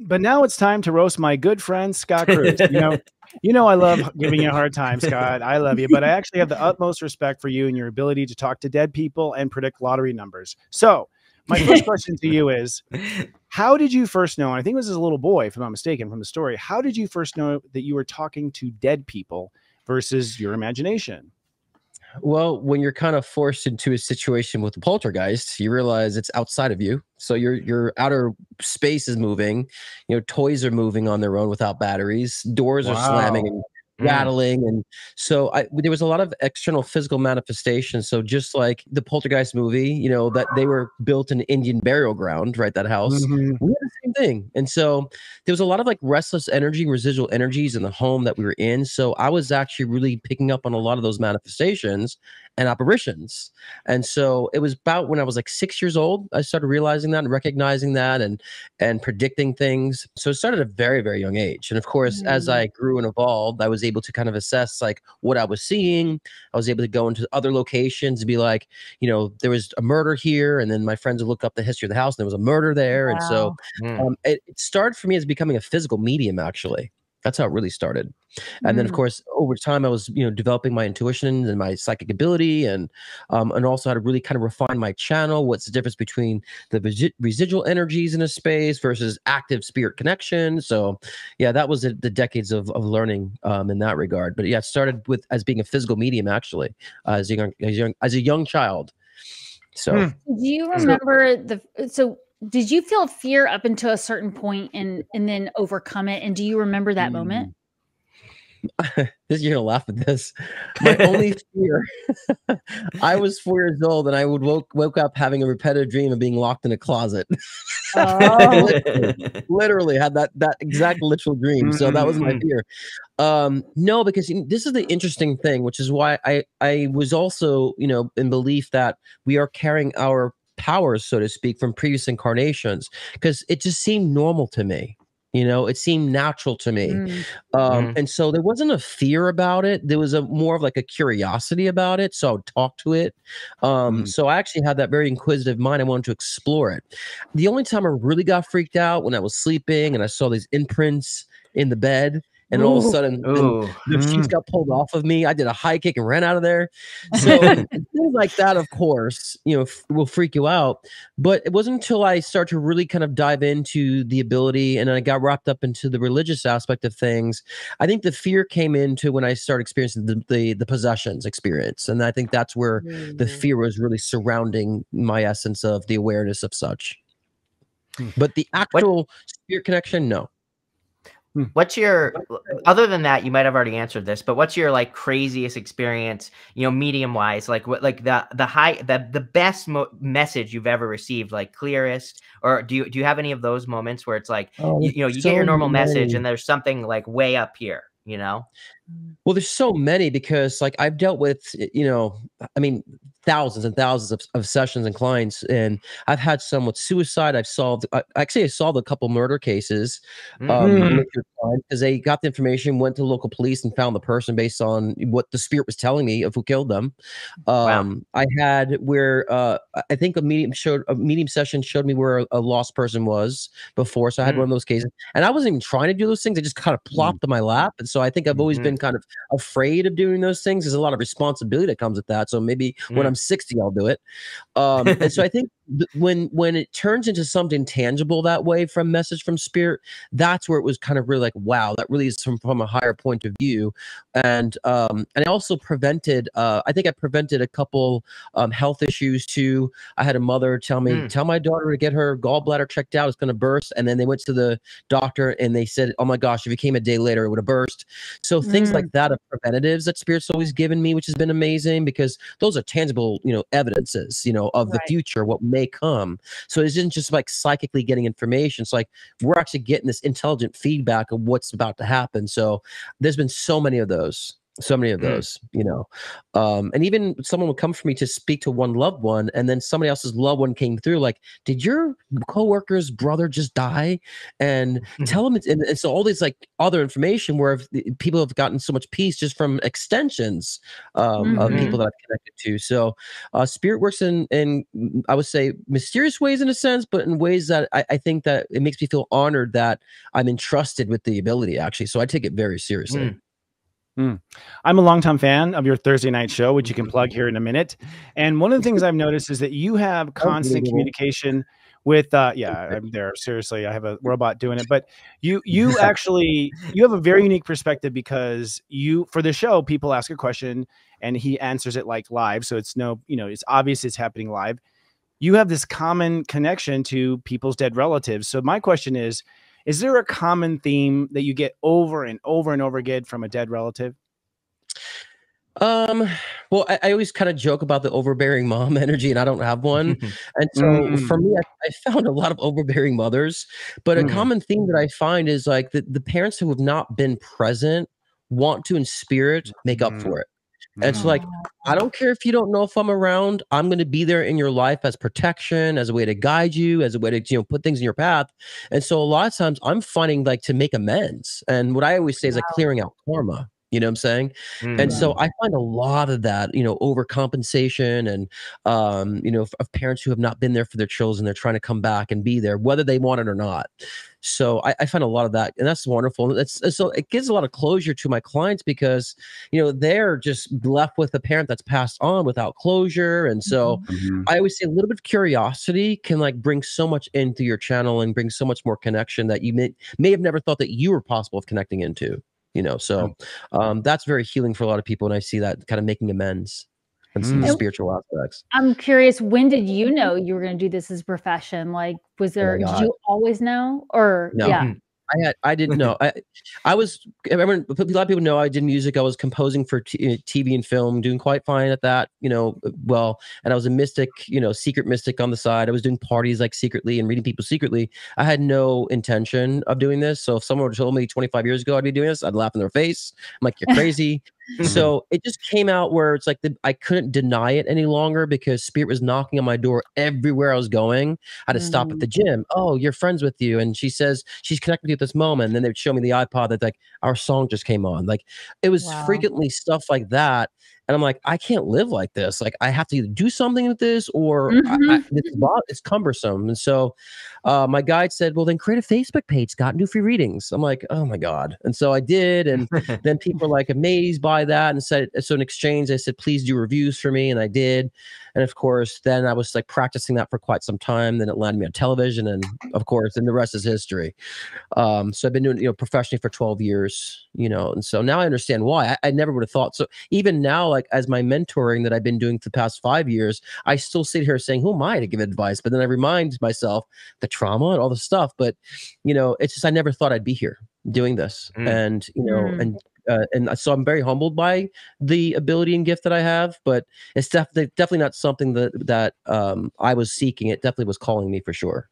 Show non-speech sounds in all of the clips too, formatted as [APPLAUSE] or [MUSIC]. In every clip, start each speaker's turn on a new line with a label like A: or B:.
A: But now it's time to roast my good friend Scott Cruz. You know, [LAUGHS] you know I love giving you a hard time, Scott. I love you, but I actually have the utmost respect for you and your ability to talk to dead people and predict lottery numbers. So, my first [LAUGHS] question to you is how did you first know? I think it was as a little boy, if I'm not mistaken, from the story. How did you first know that you were talking to dead people versus your imagination?
B: Well, when you're kind of forced into a situation with the poltergeist, you realize it's outside of you. So your mm-hmm. your outer space is moving. You know, toys are moving on their own without batteries. Doors wow. are slamming and. Rattling and so I, there was a lot of external physical manifestations so just like the poltergeist movie you know that they were built in indian burial ground right that house mm-hmm. we had the same thing and so there was a lot of like restless energy residual energies in the home that we were in so i was actually really picking up on a lot of those manifestations and apparitions. And so it was about when I was like six years old, I started realizing that and recognizing that and and predicting things. So it started at a very, very young age. And of course, mm. as I grew and evolved, I was able to kind of assess like what I was seeing. I was able to go into other locations and be like, you know, there was a murder here. And then my friends would look up the history of the house and there was a murder there. Wow. And so mm. um, it, it started for me as becoming a physical medium, actually. That's how it really started. And mm. then, of mm. course, over time, I was you know developing my intuition and my psychic ability, and um, and also how to really kind of refine my channel. What's the difference between the resi- residual energies in a space versus active spirit connection? So, yeah, that was the, the decades of, of learning um, in that regard. But yeah, it started with as being a physical medium actually, uh, as a young as young as a young child. So,
C: hmm. do you remember the so did you feel fear up until a certain point and and then overcome it and do you remember that mm. moment
B: this [LAUGHS] you're gonna laugh at this. My [LAUGHS] only fear. [LAUGHS] I was four years old and I would woke woke up having a repetitive dream of being locked in a closet. Oh. literally, literally, had that that exact literal dream. So that was my fear. Um, no, because this is the interesting thing, which is why I I was also you know in belief that we are carrying our powers, so to speak, from previous incarnations because it just seemed normal to me. You know, it seemed natural to me. Mm. Um, mm. And so there wasn't a fear about it. There was a more of like a curiosity about it. So I would talk to it. Um, mm. So I actually had that very inquisitive mind. I wanted to explore it. The only time I really got freaked out when I was sleeping and I saw these imprints in the bed and Ooh. all of a sudden the, the sheets mm. got pulled off of me. I did a high kick and ran out of there. So [LAUGHS] things like that, of course, you know, f- will freak you out. But it wasn't until I started to really kind of dive into the ability and I got wrapped up into the religious aspect of things. I think the fear came into when I started experiencing the the, the possessions experience, and I think that's where mm-hmm. the fear was really surrounding my essence of the awareness of such. Hmm. But the actual what? spirit connection, no.
D: Hmm. What's your other than that? You might have already answered this, but what's your like craziest experience? You know, medium wise, like what, like the the high the the best mo- message you've ever received, like clearest, or do you do you have any of those moments where it's like oh, you, you, know you so get your normal many. message and there's something like way up here, you know?
B: Well, there's so many because like I've dealt with you know, I mean, thousands and thousands of, of sessions and clients and i've had some with suicide i've solved I, actually i solved a couple murder cases um mm-hmm. because they got the information went to local police and found the person based on what the spirit was telling me of who killed them um wow. i had where uh i think a medium showed a medium session showed me where a, a lost person was before so i had mm one of those cases and i wasn't even trying to do those things i just kind of mm. plopped mm in my lap and so i think i've always mm-hmm. Been kind of afraid of doing those things there's a lot of responsibility that comes with that so maybe when mm. i'm I'm 60, I'll do it. Um, and so I think when when it turns into something tangible that way from message from spirit, that's where it was kind of really like, wow, that really is from, from a higher point of view. And um, and I also prevented, uh, I think I prevented a couple um, health issues too. I had a mother tell me, mm. tell my daughter to get her gallbladder checked out. It's going to burst. And then they went to the doctor and they said, oh my gosh, if it came a day later, it would have burst. So things mm. like that of preventatives that spirit's always given me, which has been amazing because those are tangible you know, evidences, you know, of right. the future, what may come. So it isn't just like psychically getting information. It's like we're actually getting this intelligent feedback of what's about to happen. So there's been so many of those. So many of
D: Mm.
B: those you know um and even someone would come for me to speak to one loved one and then somebody else's loved one came through like did your coworker's brother just die and
D: Mhm.
B: tell them it's, and, and so all these like other information where people have gotten so much peace just from extensions um, of
C: Mhm.
B: people that i've connected to so uh spirit works in in mm, i would say mysterious ways in a sense but in ways that I, I think that it makes me feel honored that i'm entrusted with the ability actually so i take it very seriously
D: Mm.
A: I'm a longtime fan of your Thursday night show, which you can plug here in a minute. And one of the things I've noticed is that you have [LAUGHS] constant communication with uh yeah, I'm there. Seriously, I have a robot doing it. But you [LAUGHS] you actually you have a very unique perspective because you for the show, people ask a question and he answers it like live. So it's no, you know, it's obvious it's happening live. You have this common connection to people's dead relatives. So my question is is there a common theme that you get over and over and over again from a dead relative?
B: Um, well, I, I always kind of joke about the overbearing mom [LAUGHS] energy, and I don't have one. [LAUGHS] And so
A: Mm.
B: for me, I, I found a lot of overbearing mothers. But a
A: Mm.
B: common theme that I find is like the, the parents who have not been present want to, in spirit, make up
A: Mm.
B: for it. And so,
C: Oh,
B: like, mm. I don't care if you don't know if I'm around. I'm going to be there in your life as protection, as a way to guide you, as a way to you know put things in your path. And so, a lot of times, I'm finding like to make amends. And what I always say is like clearing out karma. You know what I'm saying?
D: Mm.
B: And so I find a lot of that, you know, overcompensation and, um, you know, of, of parents who have not been there for their children, they're trying to come back and be there, whether they want it or not. So I, I find a lot of that, and that's wonderful. And That's so it gives a lot of closure to my clients because, you know, they're just left with a parent that's passed on without closure, and so.
A: Mhm.
B: I always say a little bit of curiosity can like bring so much into your channel and bring so much more connection that you may may have never thought that you were possible of connecting into. You know, so um, that's very healing for a lot of people, and I see that kind of making amends and some
A: Mm.
B: spiritual aspects.
C: I'm curious, when did you know you were going to do this as a profession? Like, was there, did you always know? Or,
B: No.
C: yeah.
B: I had I didn't know. I I was remember a lot of people know I did music. I was composing for t- uh, TV and film, doing quite fine at that. You know, uh, well, and I was a mystic. You know, secret mystic on the side. I was doing parties like secretly and reading people secretly. I had no intention of doing this. So if someone told me 25 years ago I'd be doing this, I'd laugh in their face. I'm like, you're [LAUGHS] crazy. So it just came out where it's like the, I couldn't deny it any longer because spirit was knocking on my door everywhere I was going. I had to stop at
C: Mm.
B: the gym. Oh, you're friends with you, and she says she's connected with you at this moment. And then they'd show me the iPod that like our song just came on. Like it was
C: Wow.
B: frequently stuff like that. And I'm like, I can't live like this. Like I have to either do something with this or I- I,
C: Mhm.
B: it's, it's cumbersome. And so uh, my guide said, well, then create a Facebook page, Scott, and do free readings. I'm like, oh my God. And so I did. And [LAUGHS] then people were like amazed by that and said so in exchange they said please do reviews for me and i did and of course then i was like practicing that for quite some time then it landed me on television and of course and the rest is history um so i've been doing you know professionally for 12 years you know and so now i understand why i, I never would have thought so even now like as my mentoring that i've been doing for the past five years i still sit here saying who am i to give advice but then i remind myself the trauma and all the stuff but you know it's just i never thought i'd be here doing this
D: Mm.
B: and you know
C: Mm.
B: and uh, and so I'm very humbled by the ability and gift that I have, but it's definitely definitely not something that that um, I was seeking. It definitely was calling me for sure.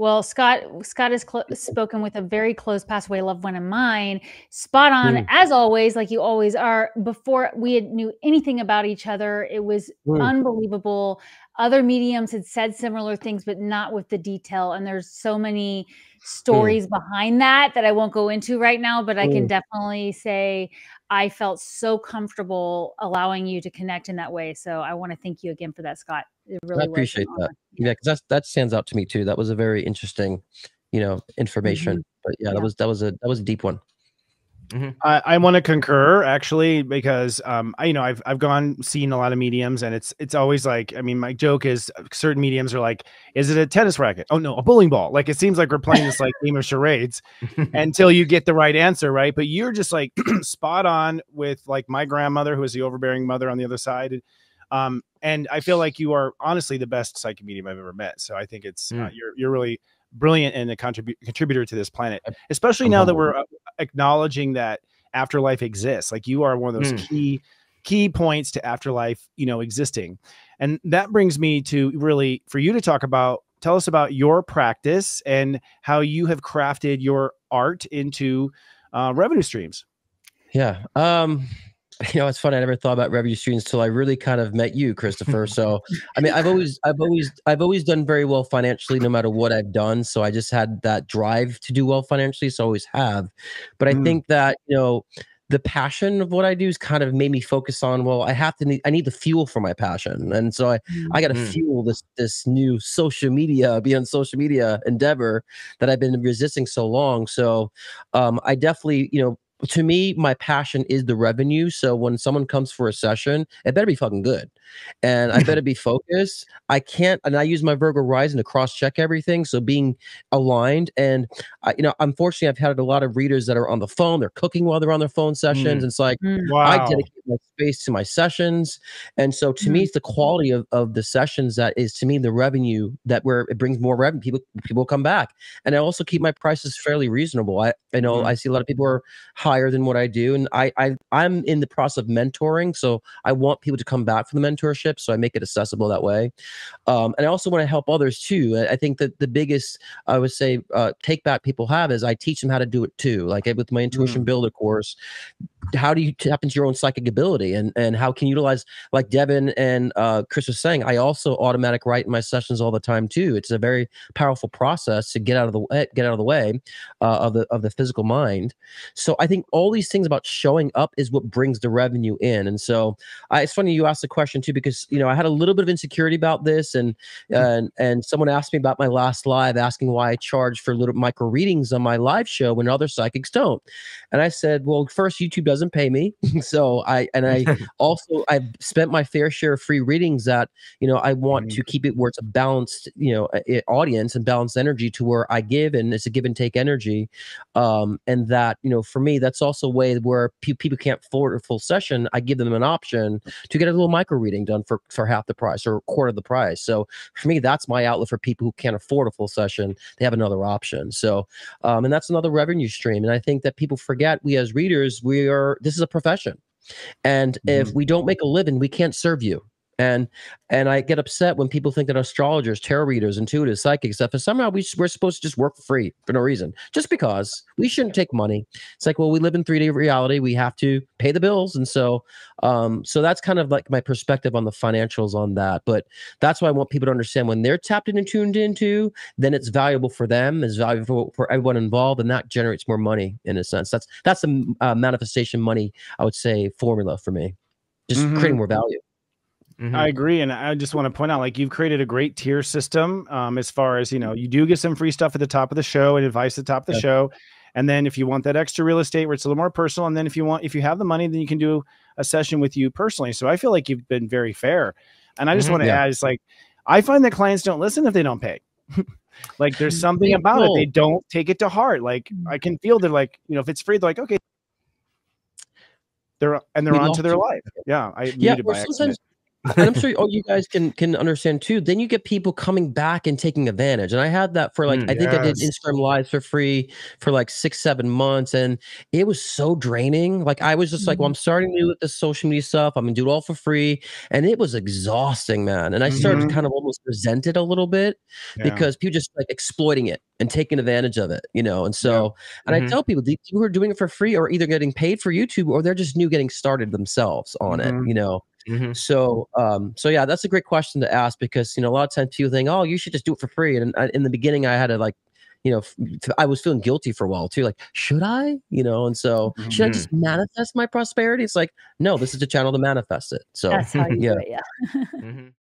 C: Well, Scott, Scott has clo- spoken with a very close passed away loved one of mine. Spot on,
B: Mm.
C: as always, like you always are. Before we had knew anything about each other, it was
B: Mm.
C: unbelievable. Other mediums had said similar things, but not with the detail. And there's so many stories behind that that I won't go into right now. But I can
B: Mm.
C: definitely say I felt so comfortable allowing you to connect in that way. So I want to thank you again for that, Scott. It really was an
B: appreciate that. Yeah, because that's that stands out to me too. That was a very interesting, you know, information. But yeah,
C: Yeah.
B: that was that was a that was a deep one.
A: I, I want to concur actually because um I you know I've I've gone seen a lot of mediums and it's it's always like I mean my joke is uh, certain mediums are like is it a tennis racket oh no a bowling ball like it seems like we're playing this like game of charades [LAUGHS] until you get the right answer right but you're just like [CLEARS THROAT] spot on with like my grandmother who is the overbearing mother on the other side um and I feel like you are honestly the best psychic medium I've ever met so I think it's uh,
D: Mm.
A: you're you're really brilliant and a contribu- contributor to this planet especially now that we're uh, acknowledging that afterlife exists like you are one of those
D: Mm.
A: key key points to afterlife you know existing and that brings me to really for you to talk about tell us about your practice and how you have crafted your art into uh, revenue streams
B: Yeah. Um [LAUGHS] you know, it's funny. I never thought about revenue streams until I really kind of met you, Christopher. [LAUGHS] So, I mean, I've always, I've always, I've always done very well financially, no matter what I've done. So I just had that drive to do well financially. So I always have. But I
A: Mm.
B: think that you know, the passion of what I do is kind of made me focus on. Well, I have to need, I need the fuel for my passion, and so I, I got to
D: Mm.
B: fuel this this new social media, be on social media endeavor that I've been resisting so long. So, um, I definitely, you know to me, my passion is the revenue. So when someone comes for a session, it better be fucking good. And I better [LAUGHS] be focused. I can't, and I use my Virgo rising to cross check everything. So being aligned. And, I, you know, unfortunately, I've had a lot of readers that are on the phone, they're cooking while they're on their phone sessions.
D: Mm.
B: It's like,
C: Mm.
A: Wow.
B: I dedicate my space to my sessions. And so to me,
C: Mhm.
B: it's the quality of, of the sessions that is to me the revenue that where it brings more revenue. People people come back. And I also keep my prices fairly reasonable. I I know
D: Mhm.
B: I see a lot of people are higher than what I do. And I, I I'm in the process of mentoring. So I want people to come back for the mentorship. So I make it accessible that way. Um, and I also want to help others too. I think that the biggest I would say uh, take back people have is I teach them how to do it too. Like with my intuition builder course, how do you tap into your own psychic ability and and how can you utilize like Devon and uh, Chris was saying, I also automatic write in my sessions all the time too. It's a very powerful process to get out of the way, get out of the way uh, of the of the physical mind. So I think all these things about showing up is what brings the revenue in. And so I, it's funny you asked the question too because you know I had a little bit of insecurity about this and and and someone asked me about my last live asking why I charge for little micro readings on my live show when other psychics don't. And I said, well, first YouTube doesn't pay me, [LAUGHS] so I and I [LAUGHS] also I've spent my fair share of free readings that you know I want
D: Mhm.
B: to keep it where it's a balanced you know a- a- audience and balanced energy to where I give and it's a give and take energy, um, and that you know for me that's also a way where pe- people can't afford a full session. I give them an option to get a little micro reading done for for half the price or a quarter of the price. So for me, that's my outlet for people who can't afford a full session. They have another option. So um, and that's another revenue stream. And I think that people forget we as readers we are this is a profession, and if mm-hmm. we don't make a living, we can't serve you. And and I get upset when people think that astrologers, tarot readers, intuitives, psychics, stuff, and somehow we, we're supposed to just work for free for no reason, just because we shouldn't take money. It's like, well, we live in 3D reality. We have to pay the bills. And so, um, so that's kind of like my perspective on the financials on that. But that's why I want people to understand when they're tapped in and tuned into, then it's valuable for them, it's valuable for, for everyone involved, and that generates more money in a sense. That's that's the uh, manifestation money, I would say, formula for me. Just
A: Mhm.
B: creating more value.
D: Mhm.
A: I agree, and I just want to point out, like you've created a great tier system. Um, as far as you know, you do get some free stuff at the top of the show and advice at the top of the
B: Yeah.
A: show, and then if you want that extra real estate where it's a little more personal, and then if you want, if you have the money, then you can do a session with you personally. So I feel like you've been very fair, and I just
D: Mhm.
A: want to
B: Yeah.
A: add, it's like I find that clients don't listen if they don't pay. [LAUGHS] like there's something
B: They
A: about it they
B: don't.
A: take it to heart. Like I can feel they're like, you know, if it's free, they're like, okay. They're and they're
B: We
A: on to their
B: you.
A: life. Yeah, I
B: Yeah, or
A: accident.
B: And I'm [LAUGHS] sure all you guys can can understand too. Then you get people coming back and taking advantage. And I had that for like
D: Mm.
B: I think I did Instagram lives for free for like six seven months, and it was so draining. Like I was just like, well, I'm starting new with this social media stuff. I'm gonna do it all for free, and it was exhausting, man. And I started
A: Mhm.
B: to kind of almost resent it a little bit
A: Yeah.
B: because people just like exploiting it and taking advantage of it, you know. And so, and
D: Mhm.
B: I tell people, the people who are doing it for free are either getting paid for YouTube or they're just new getting started themselves on
A: Mhm.
B: it, you know.
D: Mhm.
B: So, um, so yeah, that's a great question to ask because you know a lot of times people think, oh, you should just do it for free. And I, in the beginning, I had to like, you know, f- f- I was feeling guilty for a while too. Like, should I? You know, and so should I
D: Mhm.
B: just manifest my prosperity? It's like, no, this is the channel to manifest it. So
C: That's how [LAUGHS] you
B: yeah.
C: do it. Yeah.
D: Mhm.